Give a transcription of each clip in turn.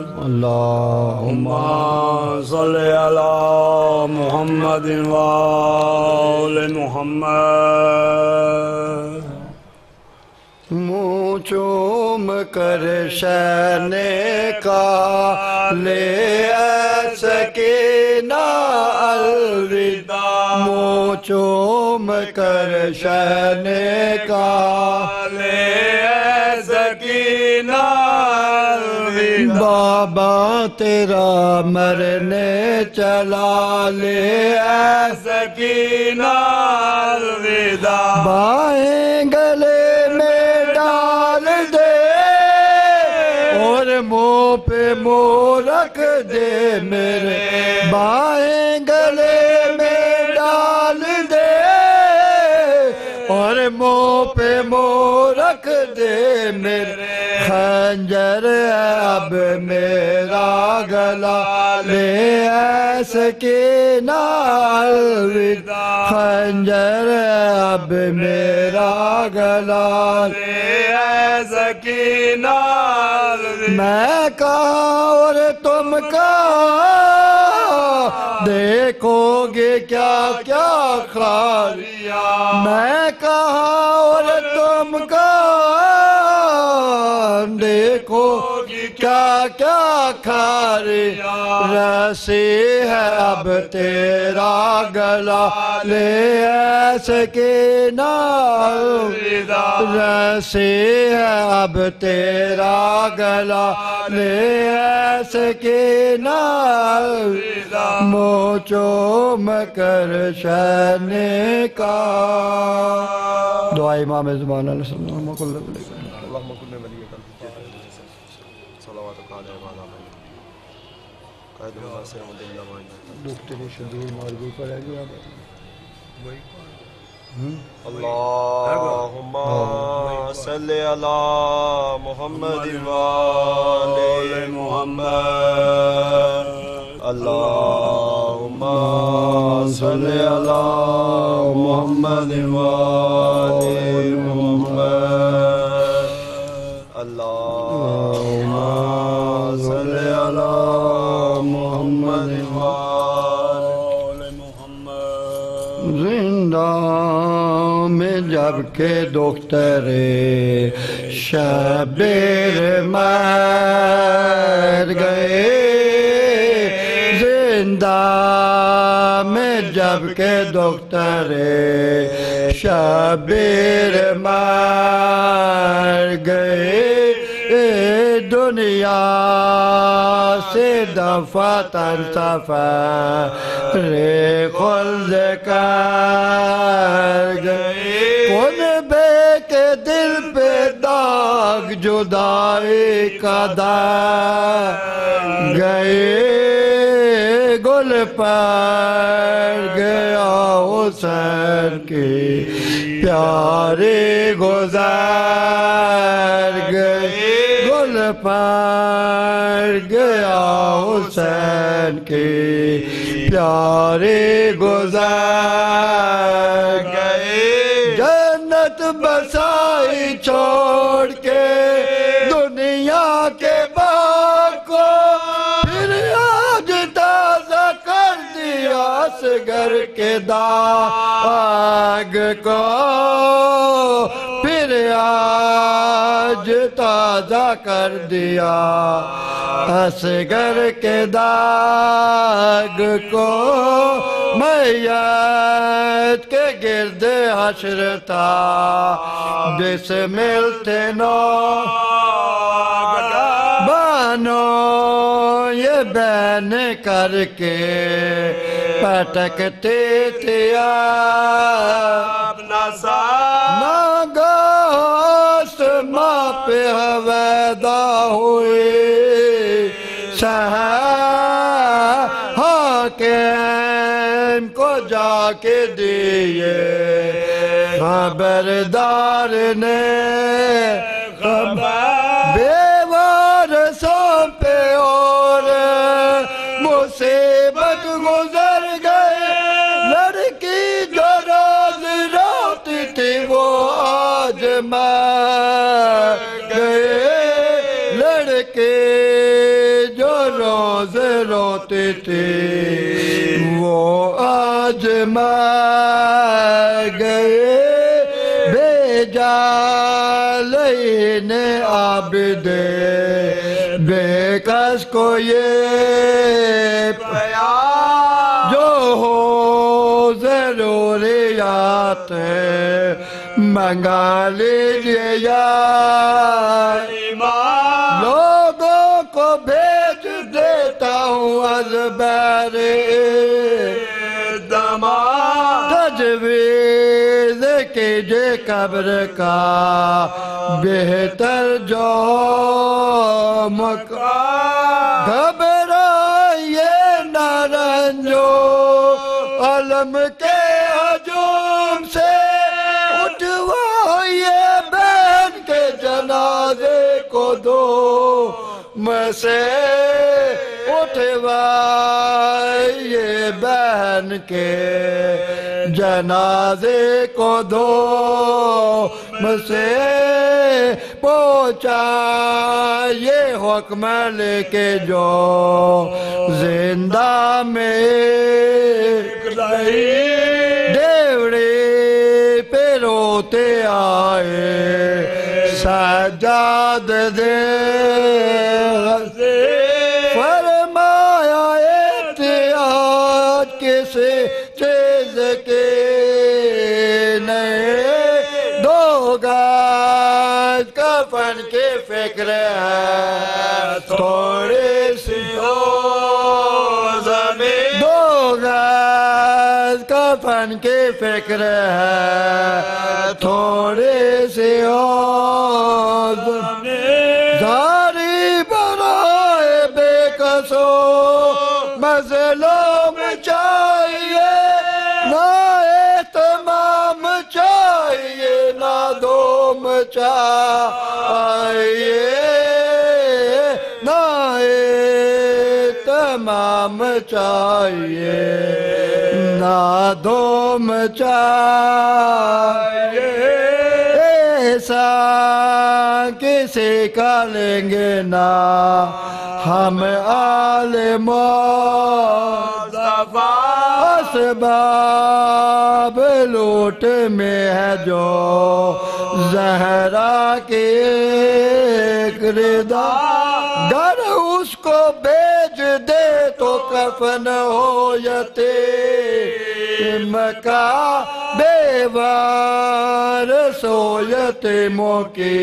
اللهم صل على محمد وآل محمد۔ منہ چوم کر شہنے کا لے سکینہ چوم کر شہنے کا لے سکینہ بابا تیرا مرنے چلا لے سکینہ الوداع بائیں گلے میں ڈال دے اور منہ پہ منہ رکھ دے میرے۔ بائیں گلے میرے خنجر اب میرا گلا لے اے سکینہ الوداع خنجر اب میرا گلا لے اے سکینہ میں کہاں اور تم کہاں دیکھو گے کیا کیا خالیہ میں کہاں دیکھو گے کیا کیا کھاری رسی ہے اب تیرا گلا لے ایسے کی رسی ہے اب تیرا گلا لے ایسے کی موچو مکر شہنے کا دعا امام زمان علیہ السلام کو اللہ علیہ اللهم كن وليك صلواتك عليه وعلى آله دکتری شبیر مولوی پر ہے گیا اللهم صل على محمد وآل محمد اللهم صل على محمد وآل محمد زندہ میں جبکہ دختر شبیر مر گئے۔ زندہ میں جبکہ دختر شبیر مر گئے۔ دنیا سے دفتر سفر خلد کر گئے۔ کون بے کے دل پہ داغ جدائی کا داغ۔ گئے گل پر گیا حسین کی پیارے گزار گئے پر گیا حسین کی پیارے گزار گئے جنت بسائی چھوڑ کے دنیا کے باغ کو پھر آج تازہ کر دیا سگر کے داغ کو۔ آج تازہ کر دیا اصغر کے داغ کو میت کے گرد حشر تھا۔ بسمل تھے نو بانو، یہ بین کر کے پٹکتے تھے۔ پہ حویدہ ہوئے شہر حاکم کو جا کے دیئے خبردار نے بے وارثوں پہ اور مصیبت گزر گئے۔ لڑکی جو روز روتی تھی وہ آج مر آج گئے بے جالین عابد بے کس کو یہ جو ہو ضروریات منگا لیجیے یا لوگوں کو بھیج دیتا ہوں از قبر کا بہتر جو مکان گھبرائیے نہ رنجو، علم کے ہجوم سے اٹھوائیے بہن کے جنازے کو دو میں سے اٹھوائیے بہن کے جنازے کو دو میں سے پہنچا یہ حکم لے کے جو زندہ میں دیوڑے پہ روتے آئے، سجاد دے نئے دو گاز کفن کے فکر ہے۔ تھوڑے سی ہو زمین۔ دو گاز کفن کے فکر ہے۔ تھوڑے سے ہو زمین۔ داری برائے بے کسو مظلوم چاہیے نہ دوم چاہیے۔ ایسا کسی کا لیں گے نا، ہم عالم اسباب لوٹ میں ہے جو زہرا کے ردا گر اس کو بیچ دے تو کفن ہو جاتے مکہ بیوار سویت موکی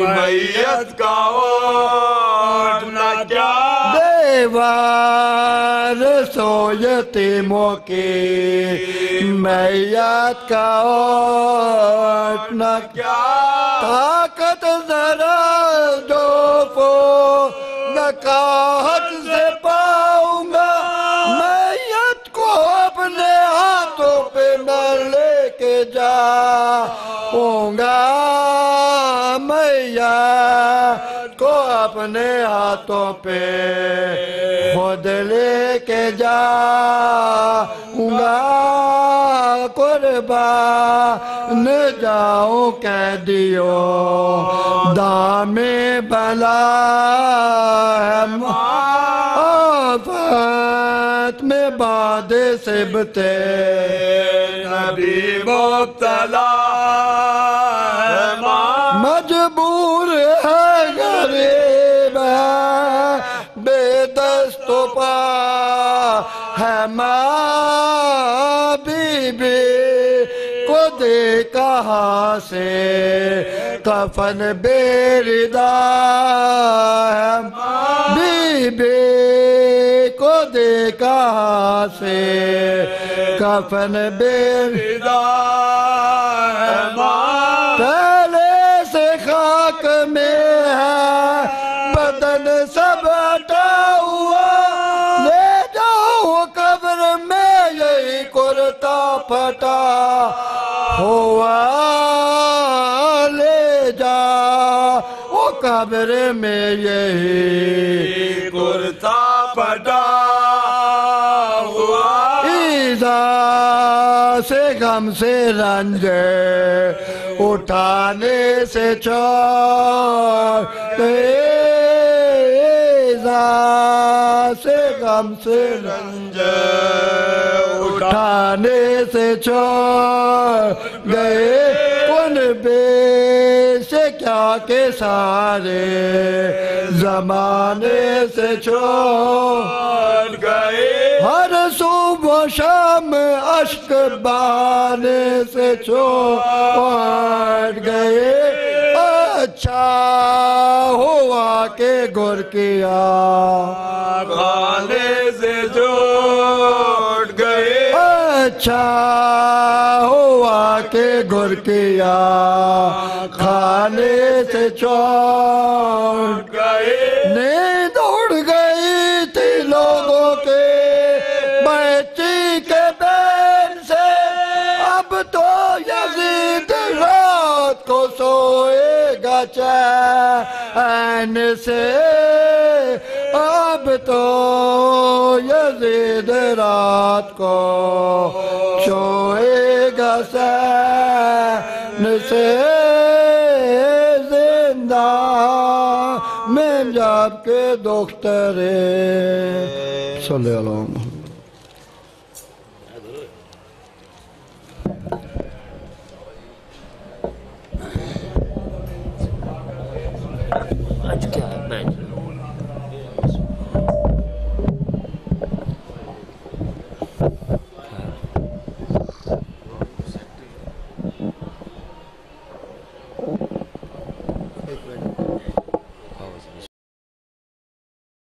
میت کا اٹھنا کیا؟ دیوار سویت موکی میت کا اٹھنا کیا؟ طاقت ذرا جو پو نکاہت سے پاؤں گا۔ میت کو اپنے ہاتھوں پہ نہ لے کے جا۔ گا میت کو اپنے ہاتھوں پہ خود لے کے جا۔ گا قربان جاؤں کہہ دام بلا ہے آفت میں باد سبتے نبی مبتلا کہاں سے کفن بے ردا ہے؟ بی بی کو دے کہاں سے کفن بے ردا ہے؟ پہلے سے خاک میں ہے، بدن سب ہٹا ہوا۔ لے جاؤ قبر میں، یہی کرتا پھٹا ہوا لے جا، وہ قبر میں یہی کرتا پٹا ہوا۔ ایزا سے غم سے رنج اٹھانے سے چھوڑ نیزا سے غم سے رنج اٹھانے سے چھوڑ گئے کن بے سے کیا کے سارے زمانے سے چھوڑ گئے۔ ہر صبح شام اشک بانے سے چھوڑ گئے۔ اچھا ہوا کہ گر کیا کھانے سے جوڑ گئے۔ اچھا کہ کیا، کھانے سے چھوڑ گئے۔ نیند اڑ گئی تھی لوگوں کے بچی کے بین سے۔ اب تو یزید رات کو سوئے گا چین سے۔ اب تو یزید رات کو سوئے گا چین میں کے دخترے صلی اللہ علیہ وسلم آج